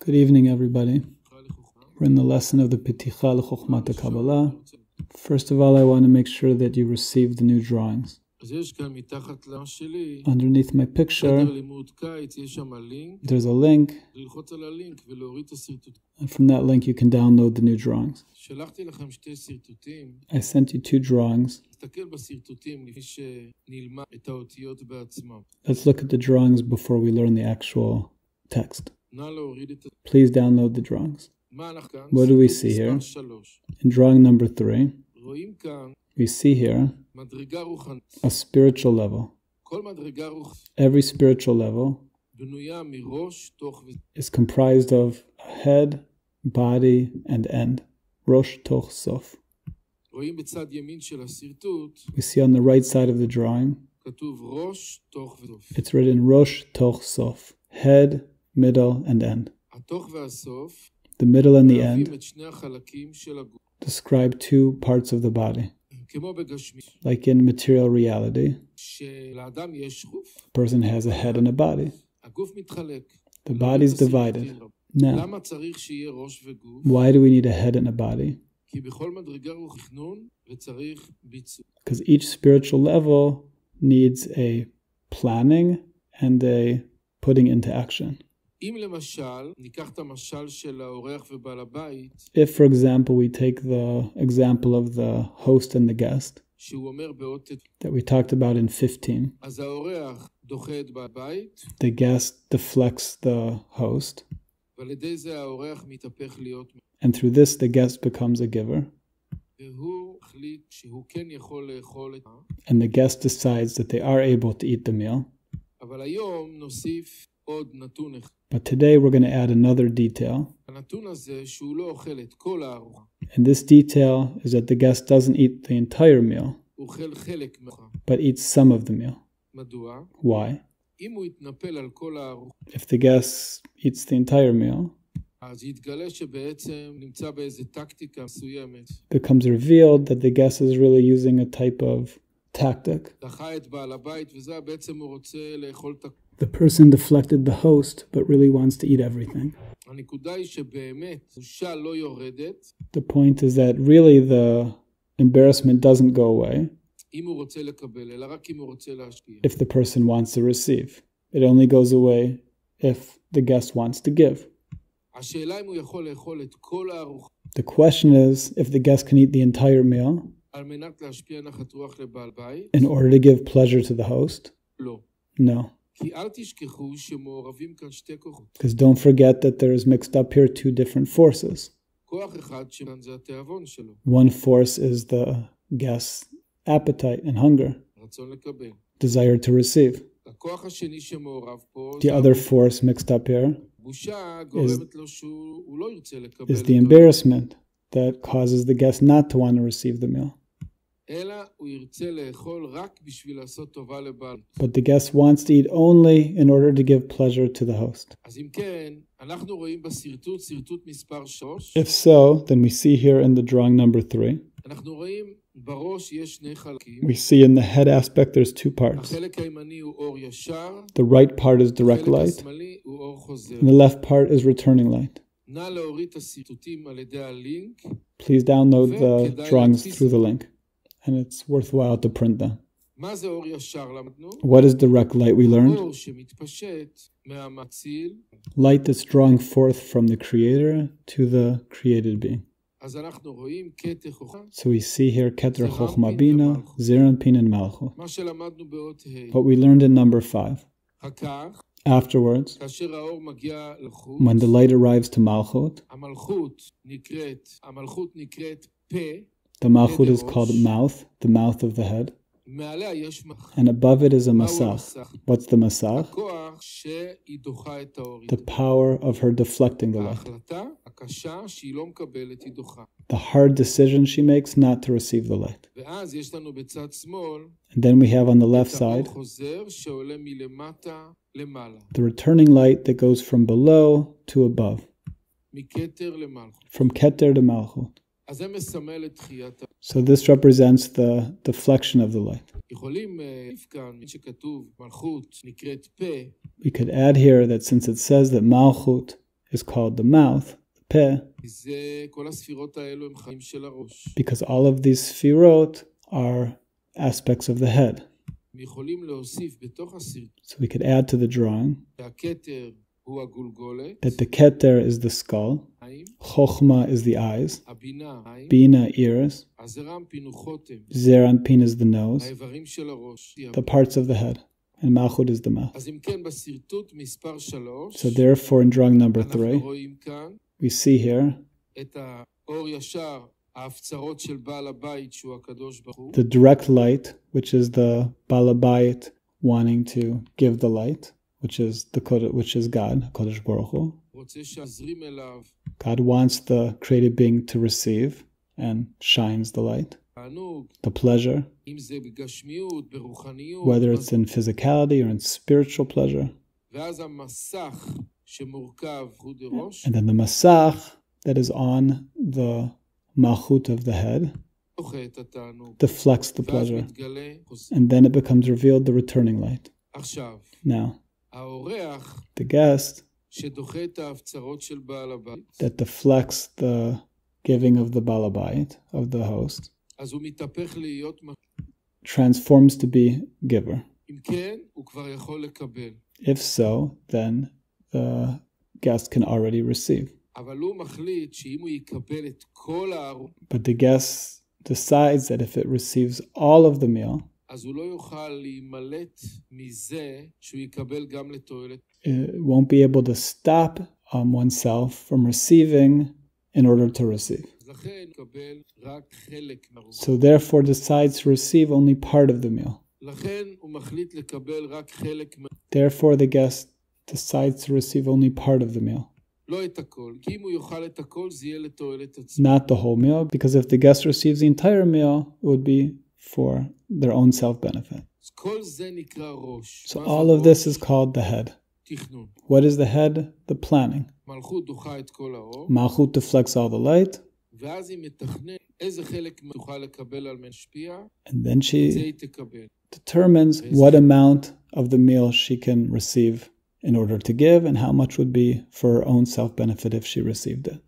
Good evening, everybody. We're in the lesson of the Peticha L'Chokhmat Kabbalah. First of all, I want to make sure that you receive the new drawings. Underneath my picture, there's a link, and from that link, you can download the new drawings. I sent you two drawings. Let's look at the drawings before we learn the actual text. Please download the drawings. What do we see here? In drawing number three, we see here a spiritual level. Every spiritual level is comprised of head, body, and end. Rosh Toch Sof. We see on the right side of the drawing, it's written Rosh Toch Sof, head, middle, and end. The middle and the end describe two parts of the body. Like in material reality, a person has a head and a body. The body is divided. Now, why do we need a head and a body? Because each spiritual level needs a planning and a putting into action. אם למשל, ניקח את המשל של האורח ובעל הבית, If, for example, we take the example of the host and the guest שהוא אומר באות ט', that we talked about in 15, אז האורח דוחה את בעל הבית, the guest deflects the host, ועל ידי זה האורח מתהפך להיות, and through this, the guest becomes a giver, והוא החליט שהוא כן יכול לאכול את ה... and the guest decides that they are able to eat the meal. אבל היום נוסיף עוד נתון אחד. but today we're going to add another detail. And this detail is that the guest doesn't eat the entire meal, but eats some of the meal. Why? If the guest eats the entire meal, becomes revealed that the guest is really using a type of tactic the person deflected the host but really wants to eat everything. The point is that really the embarrassment doesn't go away if the person wants to receive. It only goes away if the guest wants to give. The question is if the guest can eat the entire meal in order to give pleasure to the host? No. Because don't forget that there is mixed up here two different forces. One force is the guest's appetite and hunger, desire to receive. The other force mixed up here is, is the embarrassment that causes the guest not to want to receive the meal. But the guest wants to eat only in order to give pleasure to the host. If so, then we see here in the drawing number three. We see in the head aspect there's two parts. The right part is direct light, and the left part is returning light. Please download the drawings through the link and it's worthwhile to print them. What is direct light we learned? Light that's drawing forth from the Creator to the created being. So we see here Keter Chochma Bina, Zeir Anpin, and Malchut. What we learned in number 5. Afterwards, when the light arrives to Malchut, the malchut is called mouth, the mouth of the head. And above it is a masach. What's the masach? The power of her deflecting the light. The hard decision she makes not to receive the light. And then we have on the left side the returning light that goes from below to above. From Keter to Malchut. So this represents the deflection of the light. We could add here that since it says that Malchut is called the mouth, the Peh, because all of these Sfirot are aspects of the head. So we could add to the drawing that the Keter is the skull, Chokhmah is the eyes, Bina ears, Zeir Anpin is the nose, the parts of the head, and Malchut is the mouth. So therefore in drawing number three, we see here the direct light, which is the Balabait wanting to give the light which is the which is God, Kodesh Baruch Hu. God wants the created being to receive and shines the light, the pleasure, whether it's in physicality or in spiritual pleasure. And then the masach that is on the malchut of the head deflects the pleasure. And then it becomes revealed the returning light. Now the guest that deflects the giving of the balabait, of the host, transforms to be giver. If so, then the guest can already receive. But the guest decides that if it receives all of the meal, אז הוא לא יוכל להימלט מזה שהוא יקבל גם לתועלת. it won't be able to stop um, oneself from receiving in order to receive. אז לכן הוא יקבל רק חלק מהארוחה. So therefore decides to receive only part of the meal. לכן הוא מחליט לקבל רק חלק, מה- Therefore the guest decides to receive only part of the meal, לא את הכל. כי אם הוא יאכל את הכל, זה יהיה לתועלת עצמו. not the whole meal, because if the guest receives the entire meal, it would be for their own self benefit. So, all of this is called the head. What is the head? The planning. Malchut deflects all the light. And then she determines what amount of the meal she can receive in order to give and how much would be for her own self benefit if she received it.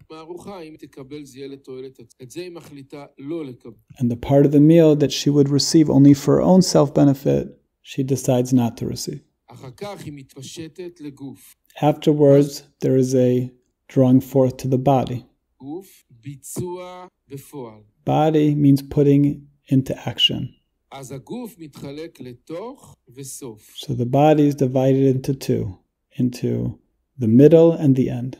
And the part of the meal that she would receive only for her own self benefit, she decides not to receive. Afterwards, there is a drawing forth to the body. Body means putting into action. So the body is divided into two into the middle and the end.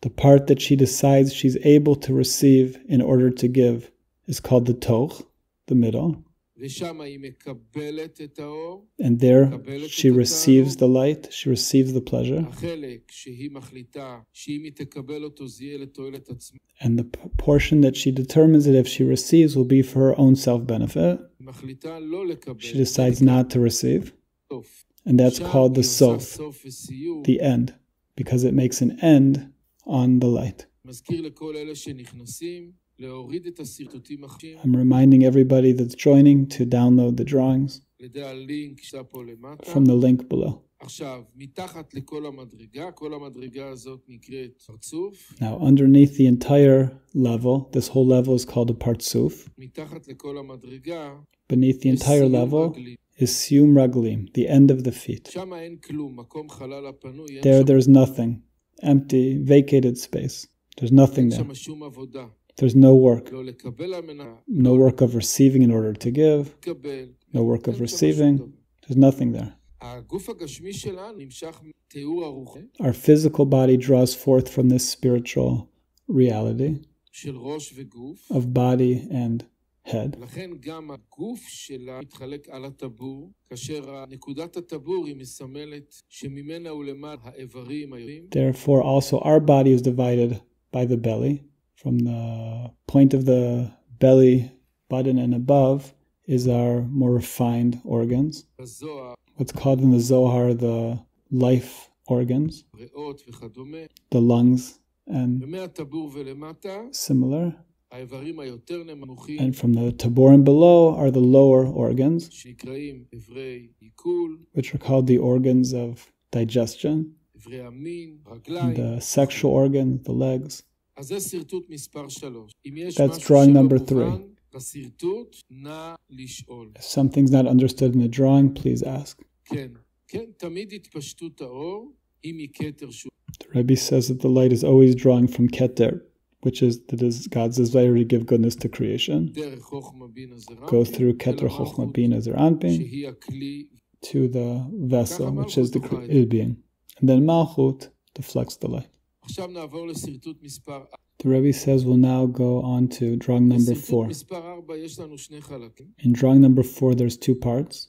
The part that she decides she's able to receive in order to give is called the toch, the middle. And there she receives the light, she receives the pleasure. And the portion that she determines that if she receives will be for her own self benefit. She decides not to receive. And that's called the sof, the end, because it makes an end on the light. I'm reminding everybody that's joining to download the drawings from the link below. Now, underneath the entire level, this whole level is called a partsuf. Beneath the entire level is siyum raglim, the end of the feet. There, there's nothing, empty, vacated space. There's nothing there. There's no work, no work of receiving in order to give, no work of receiving. There's nothing there. Our physical body draws forth from this spiritual reality of body and head. Therefore, also our body is divided by the belly from the point of the belly button and above is our more refined organs. What's called in the Zohar the life organs, the lungs, and similar. And from the tabor and below are the lower organs, which are called the organs of digestion, the sexual organs, the legs. That's drawing number three. If something's not understood in the drawing, please ask. The Rebbe says that the light is always drawing from Keter, which is God's desire to give goodness to creation. Goes through Keter Chochma Bina Zeir Anpin to the vessel, which is the being. And then Malchut deflects the light. The Rebbe says we'll now go on to drawing number four. In drawing number four, there's two parts.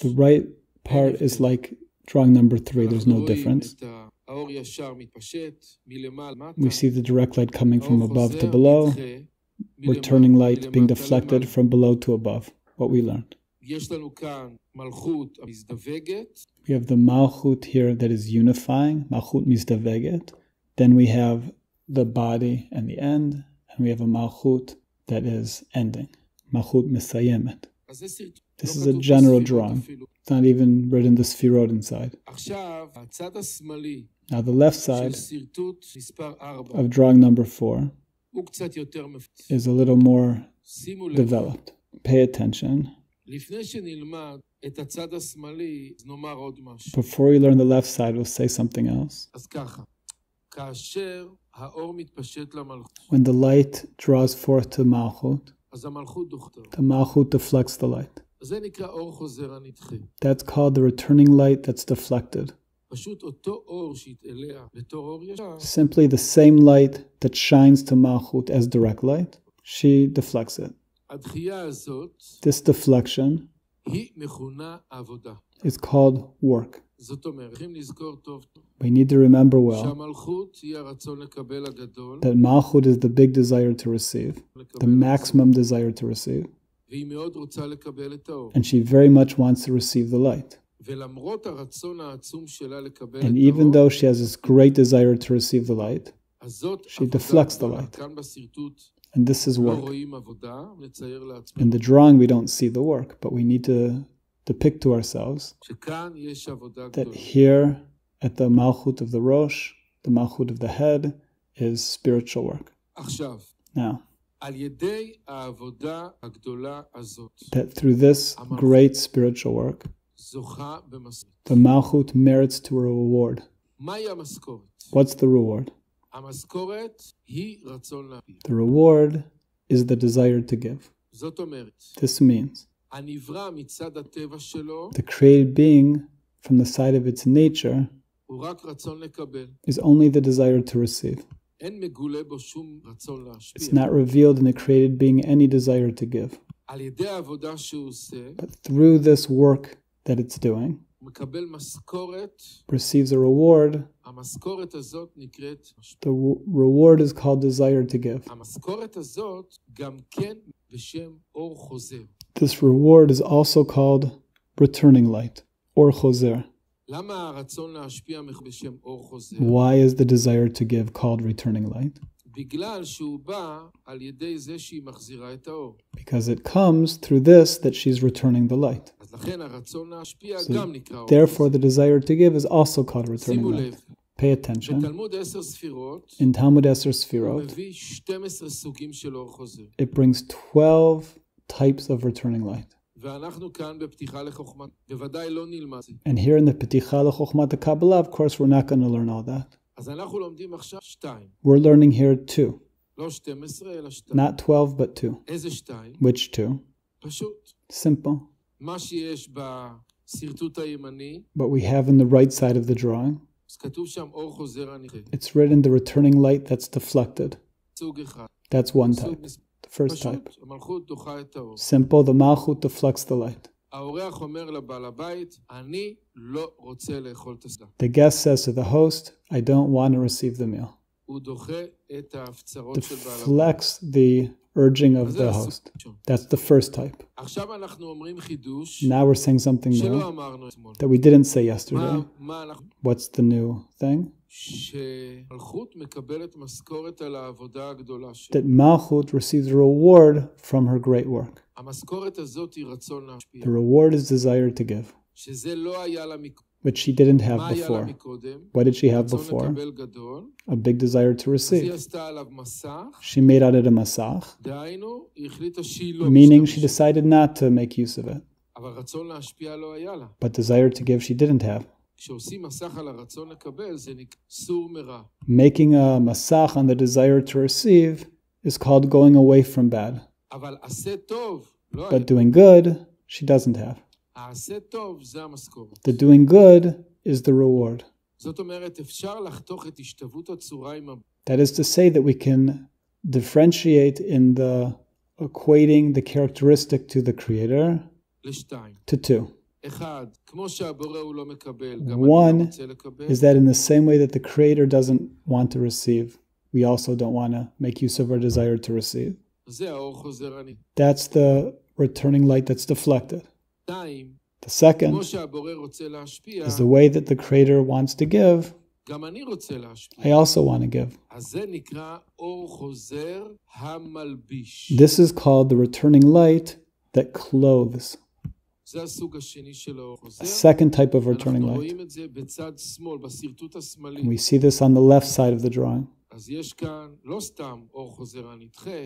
The right part is like drawing number three, there's no difference. We see the direct light coming from above to below, returning light being deflected from below to above, what we learned. יש לנו כאן מלכות המזדווגת, We have the Malchut here that is unifying, Malchut Mizdaveget. Then we have the body and the end, and we have a Malchut that is ending, Malchut Misayemet. אז זה סרטוט. This לא is a כתוב general בספירות drawing. אפילו. It's not even written the Sfirot inside. עכשיו, הצד השמאלי Now, the left של side שרטוט מספר 4 of drawing number four הוא קצת יותר מפ... is a little more שימו לב, developed. Pay attention. Before you learn the left side, we'll say something else. When the light draws forth to Malchut, the Malchut deflects the light. That's called the returning light that's deflected. Simply the same light that shines to Malchut as direct light, she deflects it. This deflection is called work. We need to remember well that Malchut is the big desire to receive, the maximum desire to receive. And she very much wants to receive the light. And even though she has this great desire to receive the light, she deflects the light. And this is work. In the drawing, we don't see the work, but we need to depict to ourselves that here at the Malchut of the Rosh, the Malchut of the head, is spiritual work. Now, that through this great spiritual work, the Malchut merits to a reward. What's the reward? The reward is the desire to give. This means the created being, from the side of its nature, is only the desire to receive. It's not revealed in the created being any desire to give. But through this work that it's doing, receives a reward. The reward is called desire to give. This reward is also called returning light, or chozer. Why is the desire to give called returning light? Because it comes through this that she's returning the light. So, therefore, the desire to give is also called returning light. Pay attention. In Talmud Eser Sfirot, it brings 12 types of returning light. And here in the Peticha L'Chokhmat Kabbalah, of course, we're not going to learn all that. We're learning here two. Not 12, but two. Which two? Simple. What we have in the right side of the drawing, it's written the returning light that's deflected. That's one type. The first type. Simple, the Malchut deflects the light. The guest says to the host, I don't want to receive the meal. Deflects the urging of the host. That's the first type. Now we're saying something new that we didn't say yesterday. What's the new thing? that Malchut receives a reward from her great work. The reward is desire to give, which she didn't have before. What did she have before? A big desire to receive. She made out of a masach, meaning she decided not to make use of it. But desire to give she didn't have. Making a masach on the desire to receive is called going away from bad. But doing good, she doesn't have. The doing good is the reward. That is to say, that we can differentiate in the equating the characteristic to the Creator to two. One is that in the same way that the Creator doesn't want to receive, we also don't want to make use of our desire to receive. That's the returning light that's deflected. The second is the way that the Creator wants to give. I also want to give. This is called the returning light that clothes. A second type of returning light. And we see this on the left side of the drawing.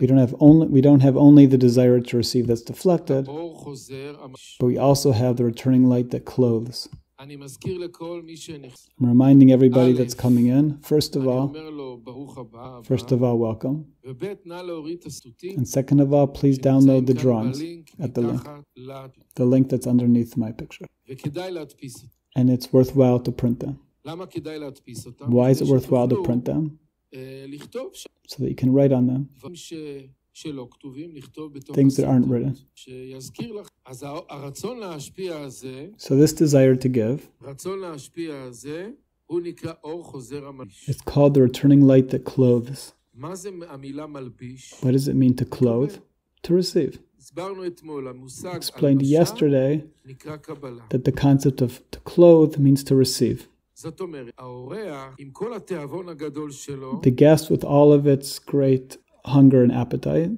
We don't have only we don't have only the desire to receive that's deflected, but we also have the returning light that clothes. I'm reminding everybody that's coming in, first of all, first of all, welcome. And second of all, please download the drawings at the link, the link that's underneath my picture. And it's worthwhile to print them. Why is it worthwhile to print them? So that you can write on them things that aren't written. So, this desire to give it's called the returning light that clothes. What does it mean to clothe? To receive. Explained yesterday that the concept of to clothe means to receive. The guest, with all of its great hunger and appetite,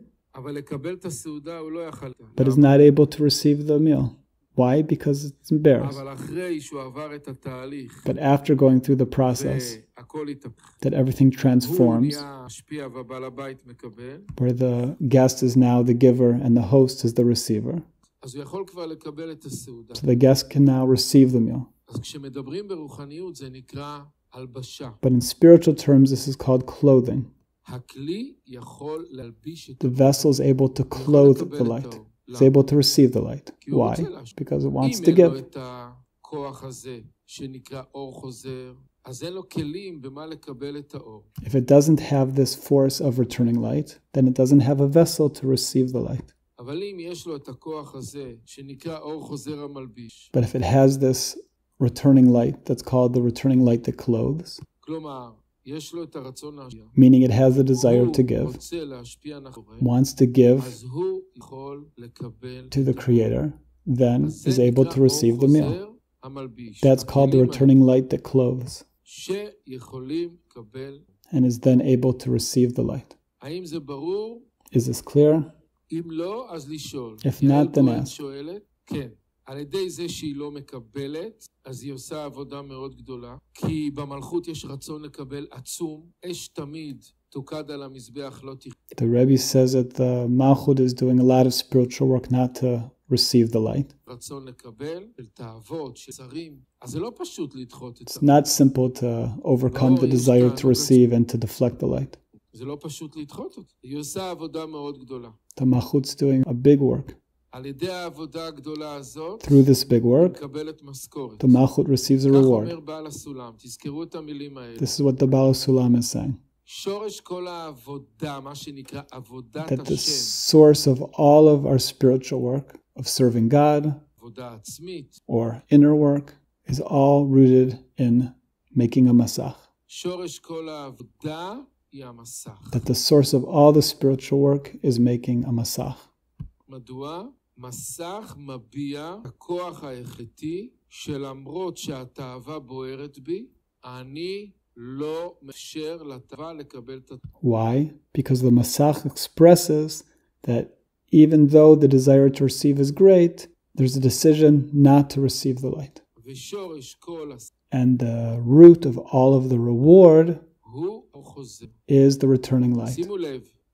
but is not able to receive the meal. Why? Because it's embarrassed. But after going through the process, that everything transforms, where the guest is now the giver and the host is the receiver. So the guest can now receive the meal. But in spiritual terms, this is called clothing. The vessel is able to clothe the light. It's able to receive the light. Why? Because it wants to give. If it doesn't have this force of returning light, then it doesn't have a vessel to receive the light. But if it has this returning light that's called the returning light that clothes, meaning it has a desire to give, wants to give to the Creator, then is able to receive the meal. That's called the returning light that clothes and is then able to receive the light. Is this clear? If not, then ask. שואלת, כן. על ידי זה שהיא לא מקבלת, אז היא עושה עבודה מאוד גדולה. כי במלכות יש רצון לקבל עצום, אש תמיד תוקד על המזבח, לא תכבה. The Rebbe says that the Malchut is doing a lot of spiritual work not to receive the light. רצון לקבל, של תאוות, של שרים. אז זה לא פשוט לדחות את It's זה. not simple to overcome the desire to receive and to deflect the light. זה לא פשוט לדחות אותה. היא עושה עבודה מאוד גדולה. The Malchut's doing a big work. Through this big work, the Malchut receives a reward. This is what the Baal Sulam is saying. That the source of all of our spiritual work, of serving God, or inner work, is all rooted in making a masach. That the source of all the spiritual work is making a masach. מדוע? מסך מביע הכוח ההחלטי שלמרות שהתאווה בוערת בי, אני לא מאפשר לתאווה לקבל את ה... Why? Because the Masach expresses that even though the desire to receive is great, there's a decision not to receive the light. ושורש כל הס... And the root of all of the reward הוא החוזר. is the returning light.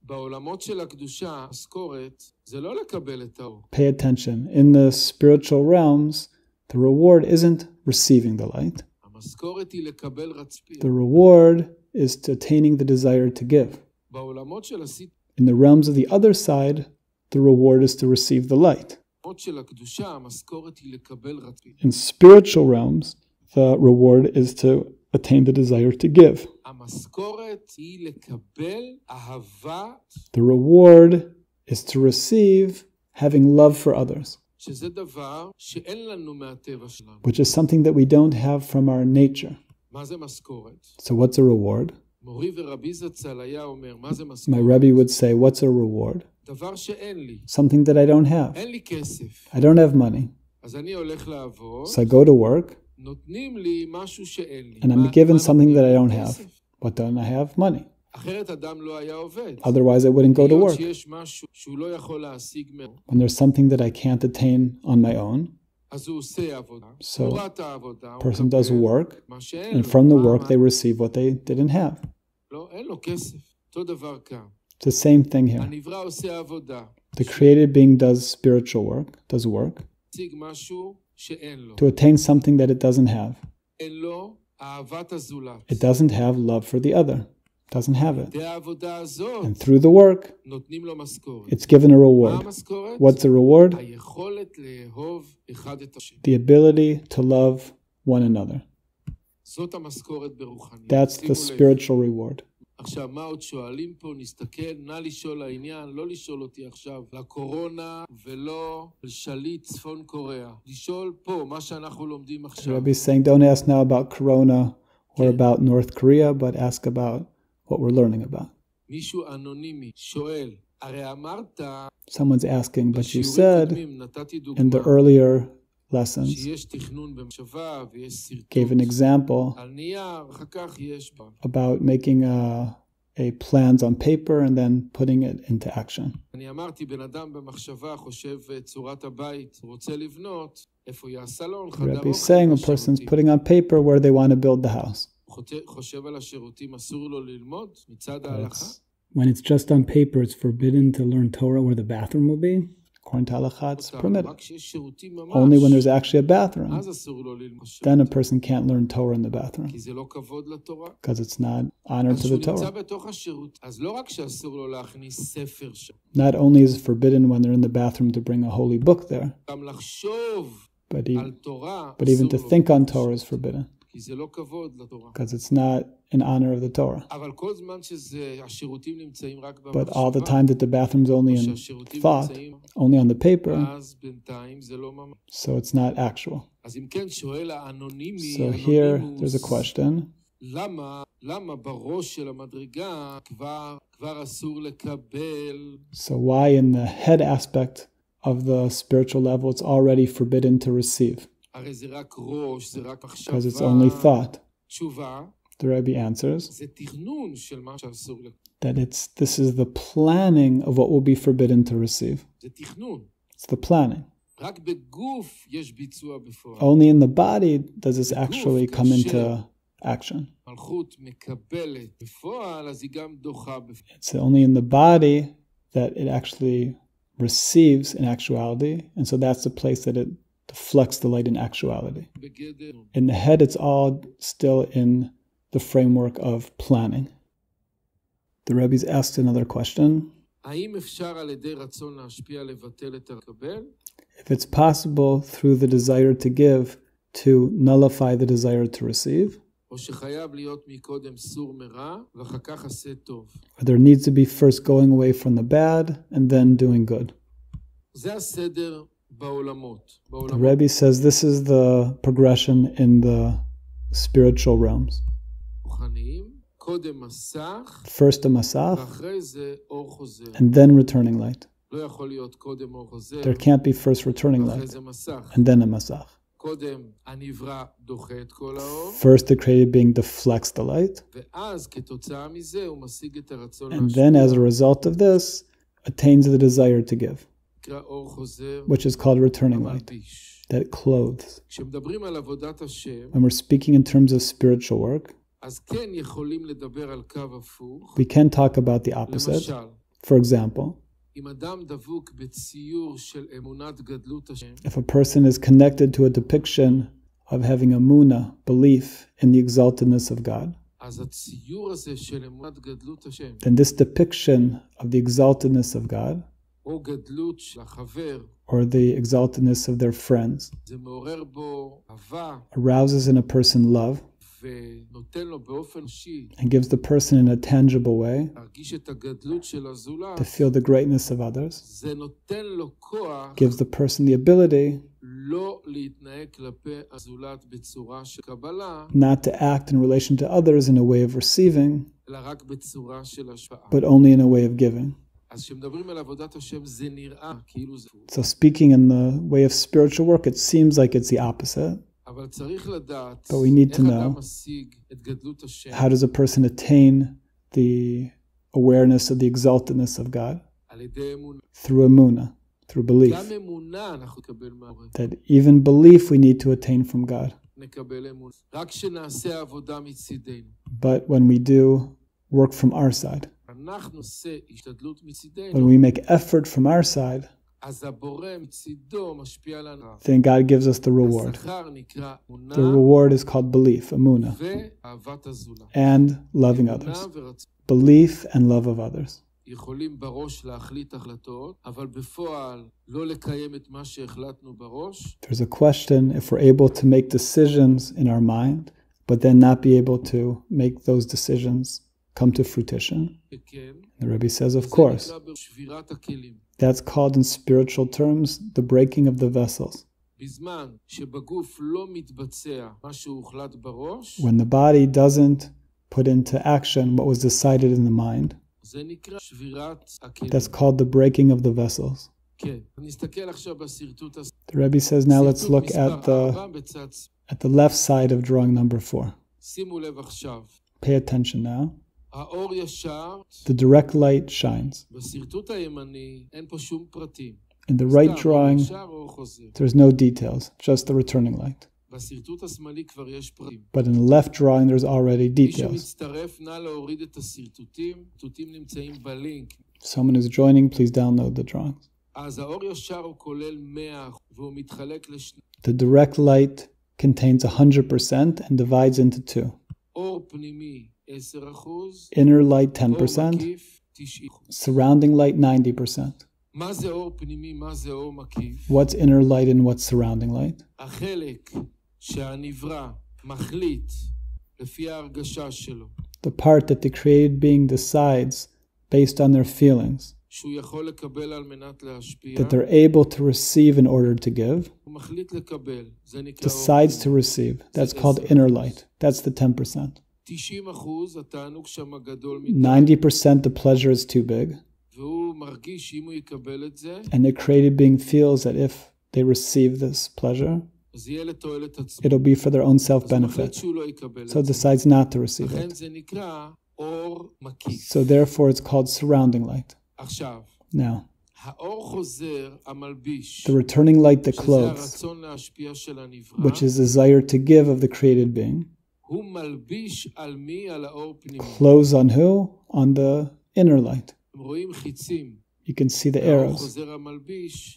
שימו לב, בעולמות של הקדושה, משכורת זה לא לקבל את האור. Pay attention. In the spiritual realms, the reward isn't receiving the light. המשכורת היא לקבל רצפיה. The reward is to attaining the desire to give. בעולמות של הסית... In the realms of the other side, the reward is to receive the light. בעולמות של הקדושה, המשכורת היא לקבל רצפיה. In spiritual realms, the reward is to attain the desire to give. The reward is to receive having love for others, which is something that we don't have from our nature. So, what's a reward? My Rebbe would say, What's a reward? Something that I don't have. I don't have money. So I go to work. And I'm given something that I don't have. What don't I have? Money. Otherwise, I wouldn't go to work. When there's something that I can't attain on my own, so person does work, and from the work they receive what they didn't have. It's the same thing here. The created being does spiritual work, does work, to attain something that it doesn't have. It doesn't have love for the other, doesn't have it. And through the work, it's given a reward. What's the reward? The ability to love one another. That's the spiritual reward. עכשיו, מה עוד שואלים פה? נסתכל, נא לשאול לעניין, לא לשאול אותי עכשיו לקורונה ולא לשליט צפון קוריאה. לשאול פה, מה שאנחנו לומדים The עכשיו. Rebbe is saying, don't ask now about Corona or Okay. about North Korea, but ask about what we're learning about. מישהו אנונימי שואל, הרי אמרת, Someone's asking, but you בשיעורים said קודמים נתתי in דוגמה, the earlier lessons, gave an example about making a, a plans on paper and then putting it into action. Rabbi is saying a person's putting on paper where they want to build the house. That's, when it's just on paper, it's forbidden to learn Torah where the bathroom will be. According to halacha, permitted. Only when there's actually a bathroom. Then a person can't learn Torah in the bathroom. Because it's not honor to the Torah. Not only is it forbidden when they're in the bathroom to bring a holy book there, but even, but even to think on Torah is forbidden because it's not in honor of the Torah. But all the time that the bathroom's only in thought, only on the paper, so it's not actual. So here, there's a question. So why in the head aspect of the spiritual level it's already forbidden to receive? because it's only thought. The Rebbe answers that it's this is the planning of what will be forbidden to receive. It's the planning. Only in the body does this actually come into action. It's only in the body that it actually receives in actuality, and so that's the place that it to flex the light in actuality. In the head, it's all still in the framework of planning. The Rebbe's asked another question. If it's possible through the desire to give to nullify the desire to receive, or there needs to be first going away from the bad and then doing good. The Rebbe says this is the progression in the spiritual realms. First the Masach, and then returning light. There can't be first returning light, and then a Masach. First, the created being deflects the light. And then, as a result of this, attains the desire to give which is called returning light, that clothes. When we're speaking in terms of spiritual work, we can talk about the opposite. For example, if a person is connected to a depiction of having a muna, belief in the exaltedness of God, then this depiction of the exaltedness of God or the exaltedness of their friends. arouses in a person love. and gives the person in a tangible way to feel the greatness of others, gives the person the ability not to act in relation to others in a way of receiving, but only in a way of giving. So speaking in the way of spiritual work, it seems like it's the opposite. But we need to know how does a person attain the awareness of the exaltedness of God? Through emuna, through belief. That even belief we need to attain from God. But when we do work from our side, when we make effort from our side, then God gives us the reward. The reward is called belief, emuna, and loving others. Belief and love of others. There's a question if we're able to make decisions in our mind, but then not be able to make those decisions come to fruition? The Rebbe says, Of course. That's called in spiritual terms the breaking of the vessels. When the body doesn't put into action what was decided in the mind, that's called the breaking of the vessels. The Rebbe says, now let's look at the, at the left side of drawing number four. Pay attention now. The direct light shines. In the right drawing, there's no details, just the returning light. But in the left drawing, there's already details. Someone who's joining, please download the drawings. The direct light contains 100% and divides into two inner light 10%, surrounding light 90%. What's inner light and what's surrounding light? The part that the created being decides based on their feelings that they're able to receive in order to give, decides to receive. That's called inner light. That's the 10%. 90% the pleasure is too big. And the created being feels that if they receive this pleasure, it'll be for their own self benefit. So decides not to receive it. So therefore, it's called surrounding light. Now, the returning light that clothes, which is desire to give of the created being. Clothes on who? On the inner light. You can see the arrows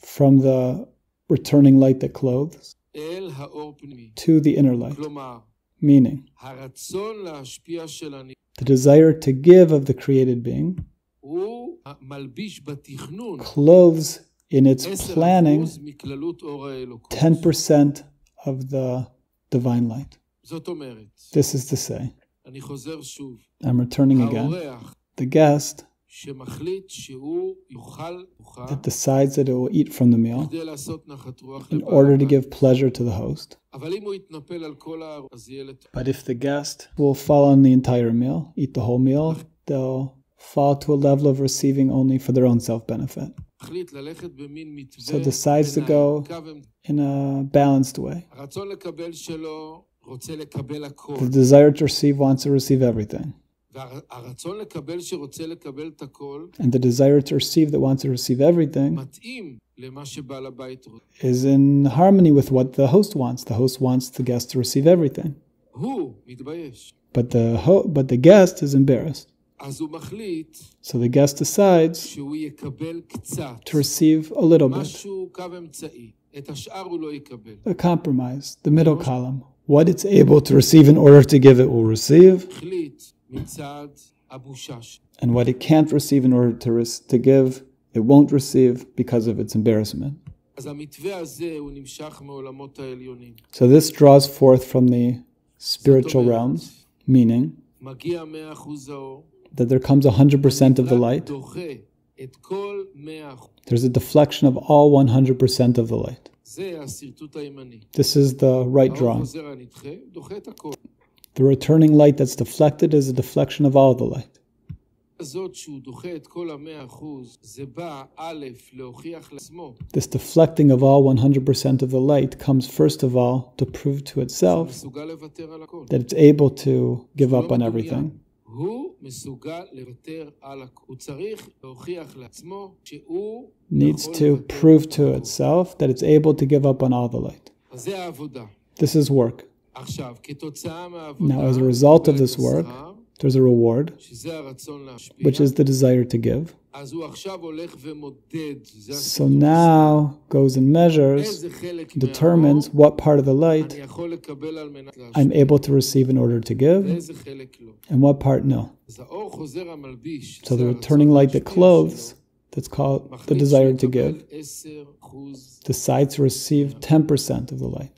from the returning light that clothes to the inner light. Meaning, the desire to give of the created being clothes in its planning 10% of the divine light. This is to say, I'm returning again. The guest that decides that it will eat from the meal in order to give pleasure to the host. But if the guest will fall on the entire meal, eat the whole meal, they'll fall to a level of receiving only for their own self benefit. So decides to go in a balanced way. The desire to receive wants to receive everything. And the desire to receive that wants to receive everything is in harmony with what the host wants. The host wants the guest to receive everything. But the, ho- but the guest is embarrassed. So the guest decides to receive a little bit, a compromise, the middle column what it's able to receive in order to give, it will receive. And what it can't receive in order to, res- to give, it won't receive because of its embarrassment. So this draws forth from the spiritual realms, meaning that there comes 100% of the light. There's a deflection of all 100% of the light. This is the right drawing. The returning light that's deflected is a deflection of all the light. This deflecting of all 100% of the light comes first of all to prove to itself that it's able to give up on everything. הוא מסוגל לוותר על הכל. הוא צריך להוכיח לעצמו שהוא Needs יכול to לוותר prove על to הכל. itself that it's able to give up on all the light. אז זה העבודה. This is work. עכשיו, כתוצאה מהעבודה, Now, as a result of מקבל this את work, השכר, there's a reward, which is the desire to give. So now goes and measures, determines what part of the light I'm able to receive in order to give, and what part no. So the returning light that clothes, that's called the desire to give, decides to receive 10% of the light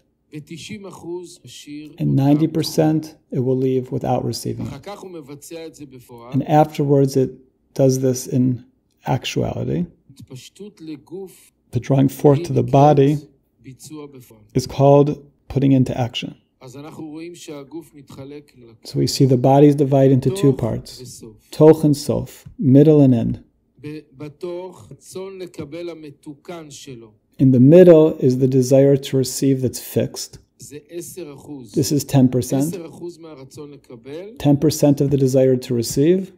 and 90% it will leave without receiving. And afterwards, it does this in actuality. The drawing forth to the body is called putting into action. So we see the body is divided into two parts toch and sof, middle and end. In the middle is the desire to receive that's fixed. This is 10%. 10% of the desire to receive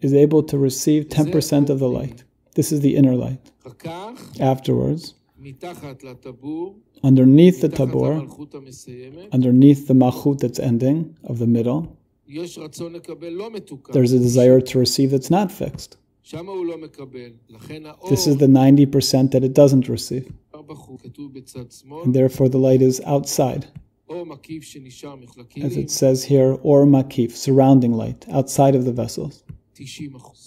is able to receive 10% of the light. This is the inner light. Afterwards, underneath the tabur, underneath the malchut that's ending of the middle, there's a desire to receive that's not fixed. This is the 90% that it doesn't receive. And therefore, the light is outside. As it says here, or makif, surrounding light, outside of the vessels.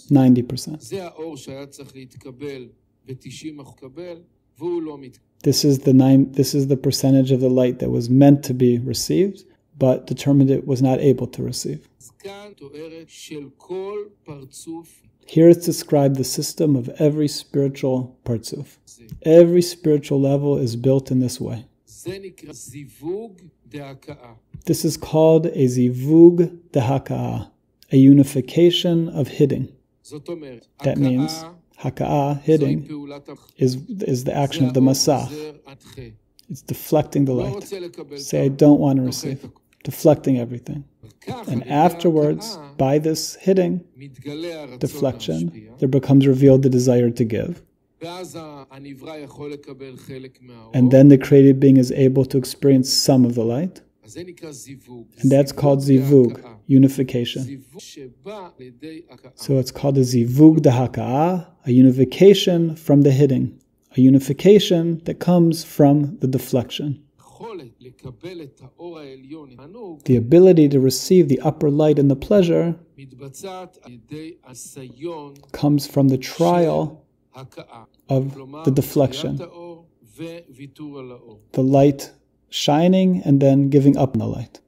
90%. This is the nine, this is the percentage of the light that was meant to be received, but determined it was not able to receive. Here it's described the system of every spiritual partsuf. Every spiritual level is built in this way. This is called a zivug dehaka'a, a unification of hitting. That means haka'a, hitting, is, is the action of the masach. It's deflecting the light. Say, I don't want to receive deflecting everything. And afterwards, by this hitting, deflection, there becomes revealed the desire to give. And then the created being is able to experience some of the light. And that's called zivug, unification. So it's called a zivug dahaka'a, a unification from the hitting, a unification that comes from the deflection the ability to receive the upper light and the pleasure comes from the trial of the deflection, the light shining and then giving up the light.